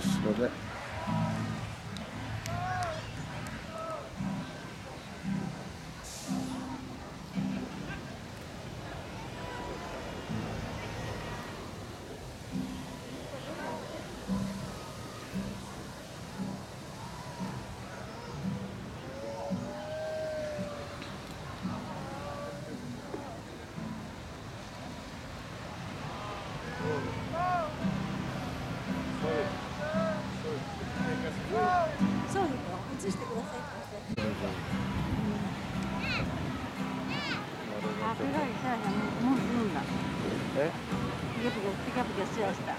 ですので。してくださいい、さあ、もう、もうんだ。え？ピカピカ、ピカピカしだした。本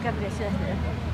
ピカピカしだしたよ。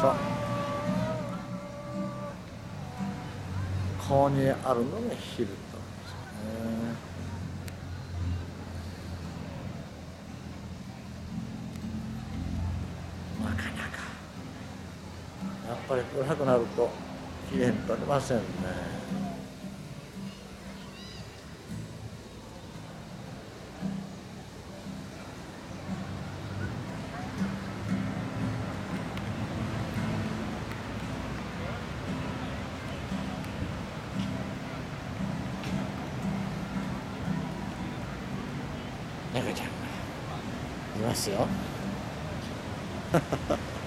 そうここにあるのがヒルトンですね。なかなか。やっぱり暗くなるときれいに撮れませんね。猫ちゃん。がいますよ。